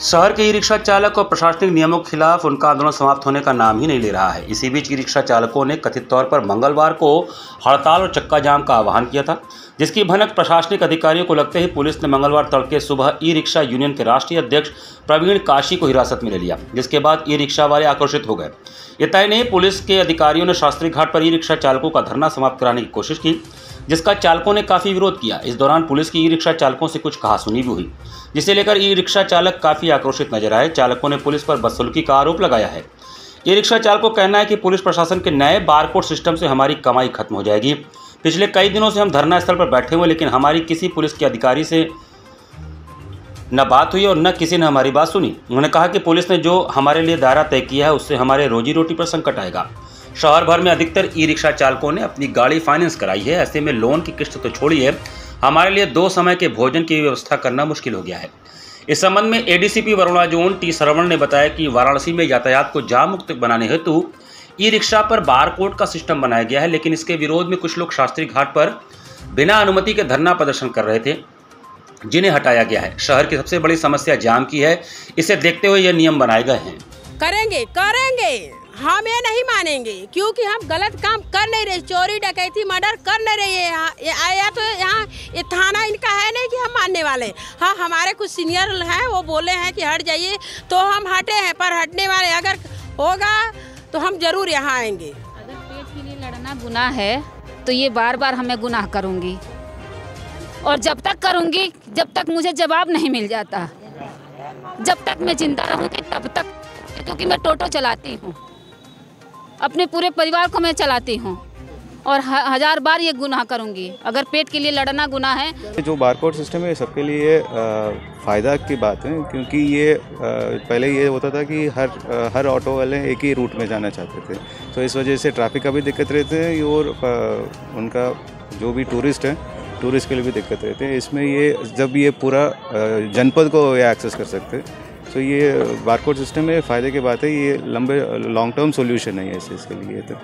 शहर के e rickshaw चालक और प्रशासनिक नियमों के खिलाफ उनका आंदोलन समाप्त होने का नाम ही नहीं ले रहा है। इसी बीच ई रिक्शा चालकों ने कथित तौर पर मंगलवार को हड़ताल और चक्का जाम का आह्वान किया था, जिसकी भनक प्रशासनिक अधिकारियों को लगते ही पुलिस ने मंगलवार तड़के सुबह ई रिक्शा यूनियन के राष्ट्रीय अध्यक्ष प्रवीण काशी को हिरासत में ले लिया, जिसके बाद ई रिक्शा वाले आक्रोशित हो गए। इतना ही नहीं, पुलिस के अधिकारियों ने शास्त्री घाट पर ई रिक्शा चालकों का धरना समाप्त कराने की कोशिश की। जिसका चालकों ने काफ़ी विरोध किया। इस दौरान पुलिस की ई रिक्शा चालकों से कुछ कहासुनी भी हुई। जिसे लेकर ई रिक्शा चालक काफ़ी आक्रोशित नज़र आए। चालकों ने पुलिस पर बदसलूकी का आरोप लगाया है। ई रिक्शा चालकों का कहना है कि पुलिस प्रशासन के नए बारकोड सिस्टम से हमारी कमाई खत्म हो जाएगी। पिछले कई दिनों से हम धरना स्थल पर बैठे हुए लेकिन हमारी किसी पुलिस के अधिकारी से न बात हुई और न किसी ने हमारी बात सुनी। उन्होंने कहा कि पुलिस ने जो हमारे लिए दायरा तय किया है, उससे हमारे रोजी रोटी पर संकट आएगा। शहर भर में अधिकतर ई रिक्शा चालकों ने अपनी गाड़ी फाइनेंस कराई है। ऐसे में लोन की किस्त तो छोड़िए हमारे लिए दो समय के भोजन की व्यवस्था करना मुश्किल हो गया है। इस संबंध में ADCP Varuna zone T Saravana ने बताया कि वाराणसी में यातायात को जाम मुक्त बनाने हेतु ई रिक्शा पर बार कोड का सिस्टम बनाया गया है, लेकिन इसके विरोध में कुछ लोग शास्त्री घाट पर बिना अनुमति के धरना प्रदर्शन कर रहे थे, जिन्हें हटाया गया है। शहर की सबसे बड़ी समस्या जाम की है। इसे देखते हुए यह नियम बनाए गए हैं। करेंगे करेंगे। हम ये नहीं मानेंगे, क्योंकि हम गलत काम कर नहीं रहे, चोरी, डकैती, मर्डर कर नहीं रहे यहाँ ये आया तो यहाँ, ये थाना इनका है नहीं कि हम मानने वाले हाँ। हमारे कुछ सीनियर हैं, वो बोले हैं कि हट जाइए तो हम हटे हैं, पर हटने वाले अगर होगा तो हम ज़रूर यहाँ आएँगे। अगर पेट के लिए लड़ना गुनाह है तो ये बार बार हमें गुनाह करूँगी। और जब तक करूँगी, जब तक मुझे जवाब नहीं मिल जाता। जब तक मैं ज़िंदा रहूँगी तब तक, क्योंकि मैं टोटो चलाती हूँ। अपने पूरे परिवार को मैं चलाती हूँ। और हज़ार बार ये गुनाह करूँगी। अगर पेट के लिए लड़ना गुनाह है। जो बारकोड सिस्टम है सबके लिए फ़ायदा की बात है, क्योंकि ये पहले ये होता था कि हर हर ऑटो वाले एक ही रूट में जाना चाहते थे। तो इस वजह से ट्रैफ़िक का भी दिक्कत रहती है, और उनका जो भी टूरिस्ट है, टूरिस्ट के लिए भी दिक्कत रहती है। इसमें ये, जब ये पूरा जनपद को एक्सेस कर सकते हैं। तो ये बारकोड सिस्टम में फ़ायदे की बात है, ये लंबे लॉन्ग टर्म सोल्यूशन है ऐसे इसके लिए तो।